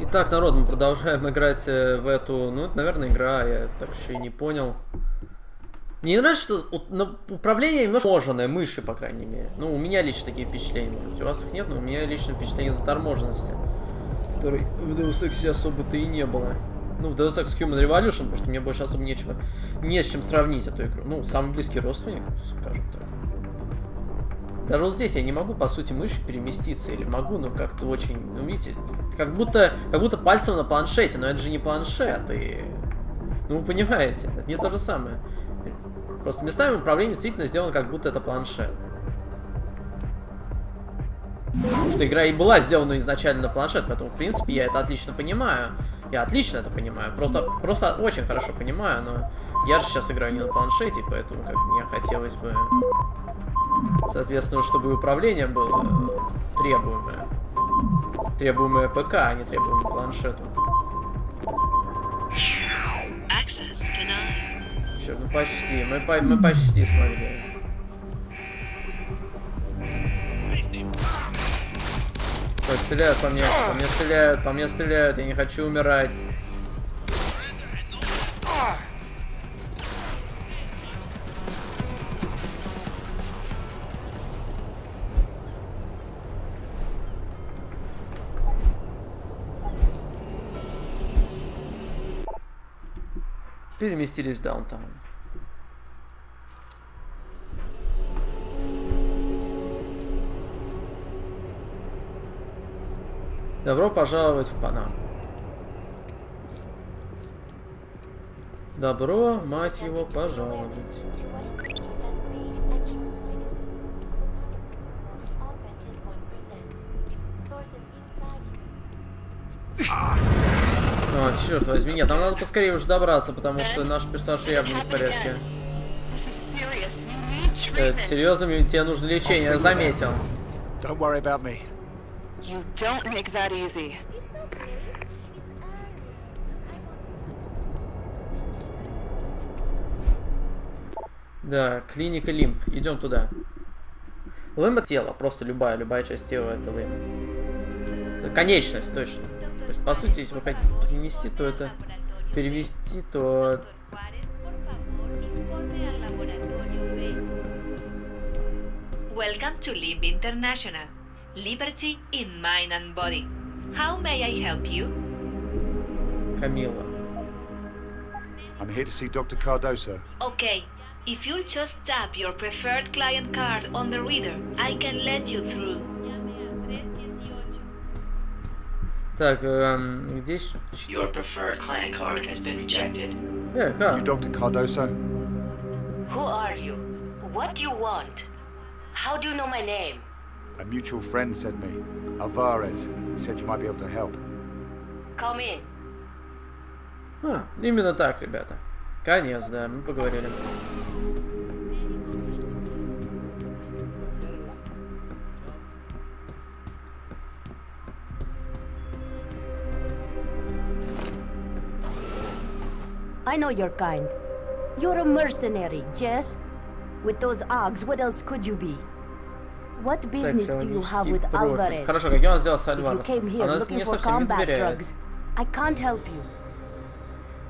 Итак, народ, мы продолжаем играть э, в эту... Ну, это, наверное, игра, я так еще и не понял. Мне не нравится, что управление немножко заторможенное, мыши, по крайней мере. Ну, у меня лично такие впечатления, может быть, у вас их нет, но у меня лично впечатление заторможенности, которой в Deus Ex особо-то и не было. Ну, в Deus Ex Human Revolution, потому что мне больше особо нечего, не с чем сравнить эту игру. Ну, самый близкий родственник, скажем так. Даже вот здесь я не могу, по сути, мыши переместиться. Или могу, но как-то очень... Ну, видите, как будто, как будто пальцем на планшете. Но это же не планшет. И... Ну, вы понимаете, это не то же самое. Просто местами управление действительно сделано, как будто это планшет. Потому что игра и была сделана изначально на планшет, поэтому, в принципе, я это отлично понимаю. Я отлично это понимаю. Просто, просто очень хорошо понимаю, но я же сейчас играю не на планшете, поэтому как мне хотелось бы Соответственно, чтобы управление было требуемое. Требуемое ПК, а не требуемое планшету. Все, ну почти. Мы, по мы почти смогли. Ой, стреляют по мне, по мне стреляют, по мне стреляют, я не хочу умирать. Переместились в даунтаун. Добро пожаловать в Панаму. Добро, мать его, пожаловать. Черт возьми, нет, нам надо поскорее уже добраться, потому что наш персонаж явно не в порядке. Это серьезно, тебе нужно лечение, я заметил. Don't worry about me. You don't make that easy. Да, клиника Лимп. Идем туда. Это тело, просто любая, любая часть тела это лэм. Конечность, точно. То есть, по сути, если вы хотите перенести, то это перевести, то... Welcome to Limb International. Liberty in mind and body. How may I help you? Camila. I'm here to see Dr. Cardoso. Okay. If you'll just tap your preferred client card on the reader, I can let you through. Так, эм, где Your preferred client card has been rejected. Э, как? You Dr. Cardoso? Who are you? What do you want? How do you know my name? A mutual friend sent me. Alvarez. He said you might be able to help. Come in. А, именно так, ребята. Конец, да, мы поговорили. I know your kind. You're a mercenary, Jess. With those Ogs, what else could you be? What business do you have with Alvarez? Хорошо, как он сделал с If you came here looking for combat drugs, I can't help you.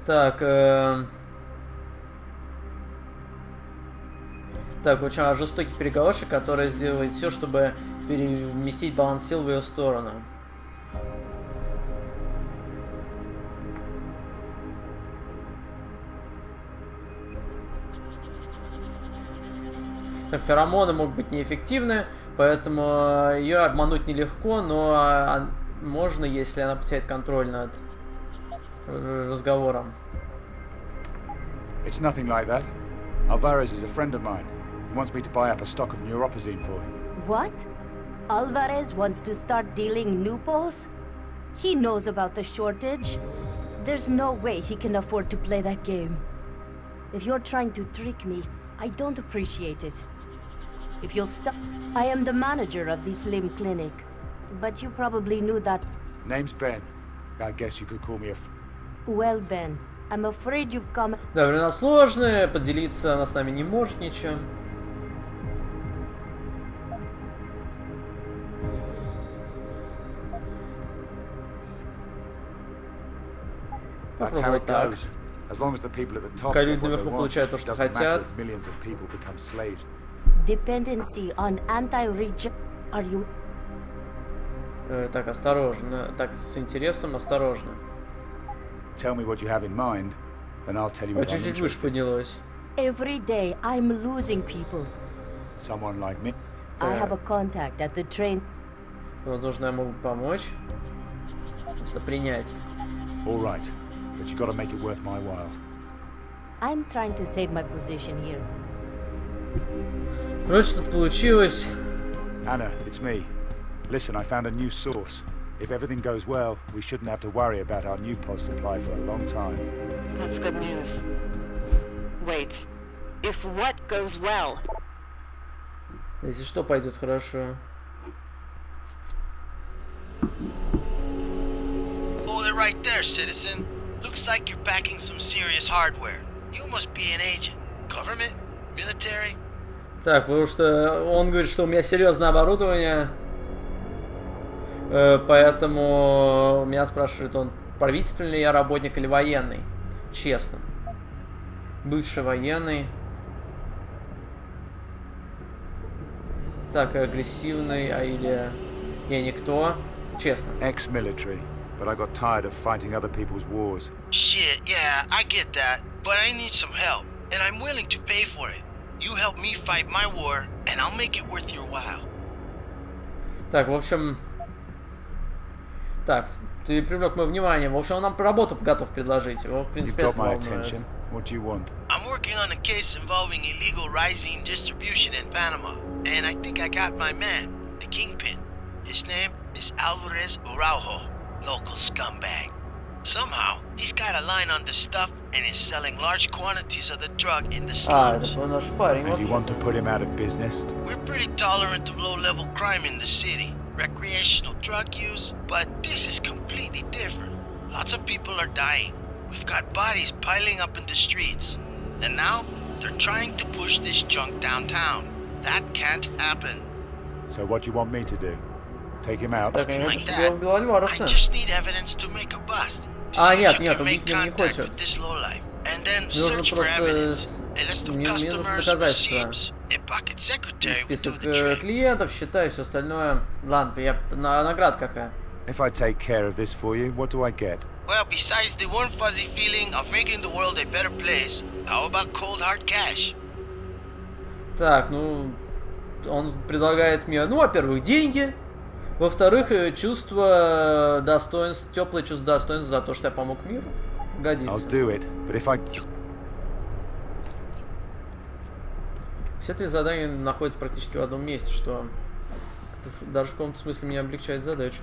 Так, э... Так, очень жестокий переговорщик, который сделает все, чтобы переместить баланс сил в ее сторону. Феромоны могут быть неэффективны, поэтому э, ее обмануть нелегко, но а, можно, если она потеряет контроль над э, разговором. It's nothing like that. Alvarez is a friend of mine. He wants me to buy up a stock of neuropozyne for him. What? Alvarez wants to start dealing Nupos? He knows about the shortage. There's no way he can afford to play that game. If you're trying to trick me, I don't appreciate it. If you'll stop... I am the manager of this limb clinic. But you probably knew that... Name's Ben. I guess you could call me a... Well, Ben, I'm afraid you've come... Да, времена сложные, поделиться она с нами не может ничем. That's how Попробуй it так. goes. As long as the people at the top Пока get люди what they наверху want, получают то, it что doesn't matter хотят. if millions of people become slaves. Dependency on anti-reject. Are you Э, так, осторожно. Так, с интересом, осторожно. Tell me what you have in mind, then I'll tell you А if I'm чуть-чуть выше interested. поднялось. every day? I'm losing people. Someone like me. I have a Так. contact at the train. Возможно, я могу помочь. Просто принять. All right, but you got to make it worth my while. I'm trying to save my position here. Вот что тут получилось. Anna, it's me. Listen, I found a new source. If everything goes well, we shouldn't have to worry about our new pod supply for a long time. That's good news. Wait. If what goes well? Если что, пойдет хорошо. Hold it right there, citizen. Looks like you're packing some serious hardware. You must be an agent. Government? Military? Так, потому что он говорит, что у меня серьезное оборудование. Э, Поэтому меня спрашивает он, правительственный ли я работник или военный. Честно. Бывший военный. Так, агрессивный, а или я никто. Честно. Ex-military, but I got tired of fighting other people's wars. Shit, yeah, I get that. But I need some help, and I'm willing to pay for it. You help me fight my war, and I'll make it worth your while. Так, в общем... Так, ты привлек мое внимание. В общем, он нам работу готов предложить. Его, в You've принципе, got это my волнует. attention. What do you want? I'm working on a case involving illegal rising distribution in Panama, and I think I got my man, the kingpin. His name is Alvarez Araujo, local scumbag. Somehow, he's got a line on the stuff and is selling large quantities of the drug in the slums. And you want to put him out of business? We're pretty tolerant of low-level crime in the city. Recreational drug use, but this is completely different. Lots of people are dying. We've got bodies piling up in the streets. And now, they're trying to push this junk downtown. That can't happen. So what do you want me to do? Take him out? Like that, I just need evidence to make a bust. А, нет, нет, убить меня не хочет. Мне нужно просто мне- мне customers, доказательства. Список э, клиентов, считаю, все остальное. Ладно, я на награда какая. If I take care of this for you, what do I get? Well, besides the warm fuzzy feeling of making the world a better place, how about cold hard cash? Так, ну, он предлагает мне, ну, во-первых, деньги, во-вторых, э, чувство достоинств, теплое чувство достоинства за то, что я помог миру. I'll Годится. do it, but if I Все три задания находятся практически в одном месте, что даже в каком-то смысле мне облегчает задачу.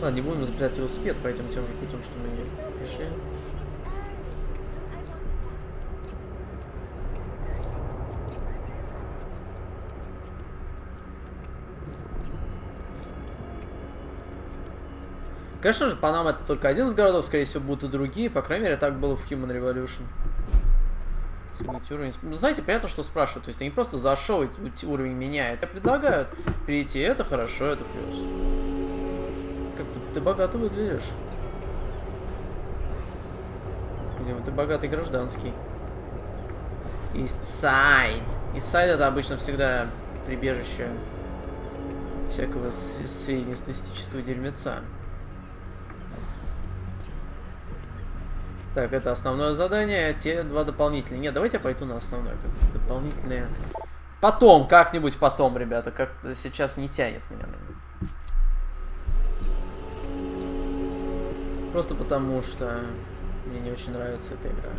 Ладно, не будем изобретать велосипед, пойдем тем же путем, что мы и пришли. Конечно же, Панама это только один из городов, скорее всего, будут и другие. По крайней мере, так было в Human Revolution. Сменить уровень. Ну, знаете, приятно, что спрашивают. То есть они просто за шоу эти- ути- уровень меняется. Предлагают перейти. Это хорошо, это плюс. Как ты, ты богато выглядишь. Видимо, ты богатый гражданский. Eastside. Eastside это обычно всегда прибежище всякого среднестатистического дерьмеца. Так, это основное задание, а те два дополнительные. Нет, давайте я пойду на основное, как дополнительные. Потом, как-нибудь потом, ребята, как-то сейчас не тянет меня на него. Просто потому, что мне не очень нравится эта игра.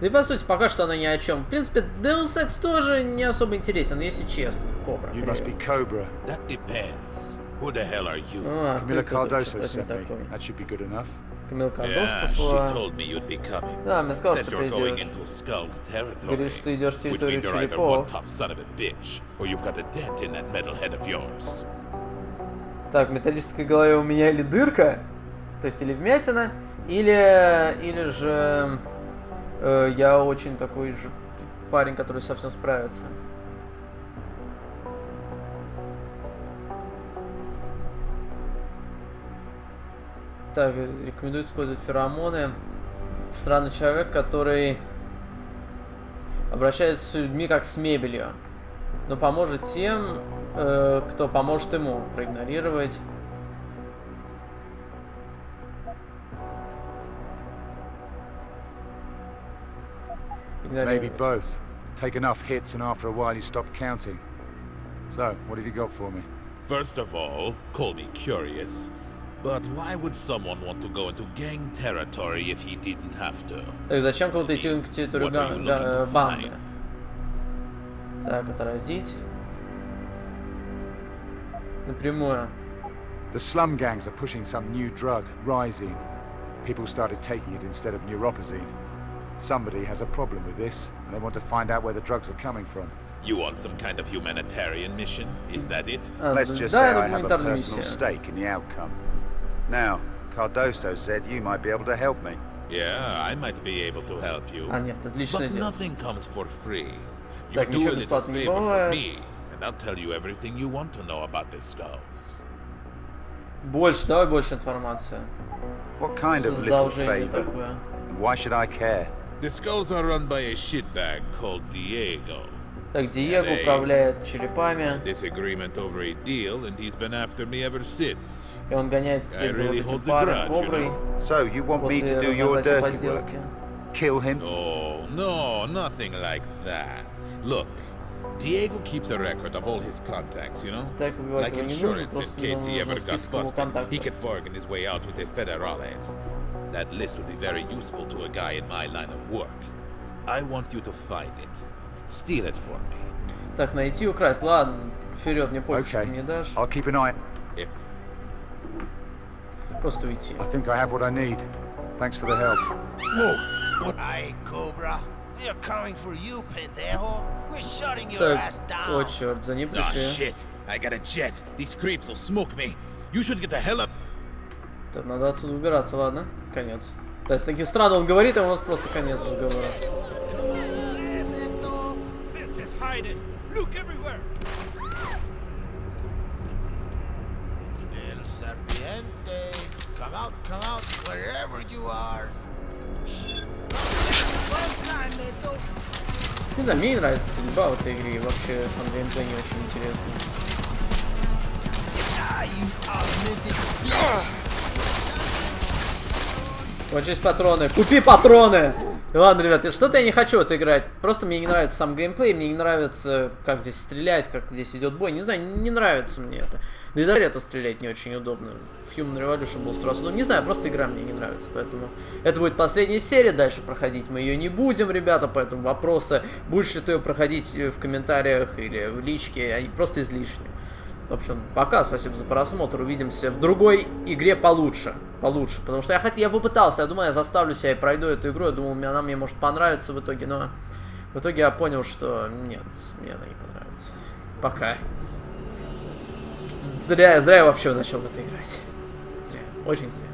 Да и по сути, пока что она ни о чем. В принципе, Deus Ex тоже не особо интересен, если честно. Кобра. you must be. Cobra. That depends. Who the hell are you? А, ты тут? Cardoso sent me. That should be good enough. Камила Кардос Yeah, she послала. told me you'd be coming. Да, мне сказал, Said что you're going придешь. into Skull's territory. Говоришь, что идешь в Which территорию means you're either one черепов. tough son of a bitch, or you've got a dent in that metal head of yours. Так, в металлической голове у меня или дырка, то есть или вмятина, или, или же э, я очень такой же парень, который совсем справится. Так, рекомендую использовать феромоны. Странный человек, который обращается с людьми как с мебелью. Но поможет тем, э, кто поможет ему проигнорировать. Maybe both. Take enough hits and after a while you stop counting. So, what have you got for me? First of all, call me curious. But why would someone want to go into gang territory if he didn't have to? Так, зачем кому-то идти к территории What are you га- looking га- to банды? find? Так, отразить. Напрямую. The slum gangs are pushing some new drug, Rhizine. People started taking it instead of neuropozyne. Somebody has a problem with this, and they want to find out where the drugs are coming from. You want some kind of humanitarian mission? Is that it? А, Let's да, just да, say это I have a гуманитарная personal миссия. stake in the outcome. Now, Cardoso said you might be able to help me. Yeah, I might be able to help you. А, нет, отличное But дело. nothing comes for free. You Так, do ничего a little бесплатно не favor for бывает. me, and I'll tell you everything you want to know about the skulls. Больше, давай больше информации. What kind of Что за little одолжение favor? такое? And why should I care? The skulls are run by a shitbag called Diego. Так, Диего Эй. управляет черепами, Disagreement over a deal, and he's been after me ever since. и он гоняется I теперь за вот really этим holds a парой grudge, you коброй know. So, you want me после to do your разногласий по dirty work? сделке. Kill him? No, no, nothing like that. Look, Diego keeps a record of all his contacts, you know? Так, убивать Like его не нужно, insurance in просто case he ever нужен got список его busted. He контактов. could bargain his way out with the federales. That list would be very useful to a guy in my line of work. I want you to find it. Steal it for me. Так, найти украсть. Ладно, вперед, мне пофиг, что Okay. ты не дашь. I'll keep an eye. If Просто уйти. I think I have what I need. Thanks for the help. Aye, Cobra. We are coming for you, pendejo. We're shutting your Так, ass о down. черт, за ним Ah, пришли. shit. I got a jet. These creeps will smoke me. You should get the hell up. Так, надо отсюда убираться, ладно? Конец. То есть, такие странно он говорит, а у нас просто конец разговора. El serpiente. Come out, come out, wherever you are. Не знаю, мне не нравится стрельба в этой игре, вообще сам геймплей не очень интересный. Вот здесь патроны. Купи патроны! Ладно, ребят, что-то я не хочу это играть. Просто мне не нравится сам геймплей, мне не нравится, как здесь стрелять, как здесь идет бой. Не знаю, не нравится мне это. Да и даже это стрелять не очень удобно. В Human Revolution был сразу. Ну, не знаю, просто игра мне не нравится. Поэтому это будет последняя серия. Дальше проходить мы ее не будем, ребята. Поэтому вопросы, будешь ли ты ее проходить э, в комментариях или в личке, они просто излишни. В общем, пока, спасибо за просмотр. Увидимся в другой игре получше. Получше. Потому что я хотел, я попытался, я думаю, я заставлю себя и пройду эту игру. Я думал, она мне может понравиться в итоге, но в итоге я понял, что нет, мне она не понравится. Пока. Зря, зря я вообще начал в это играть. Зря. Очень зря.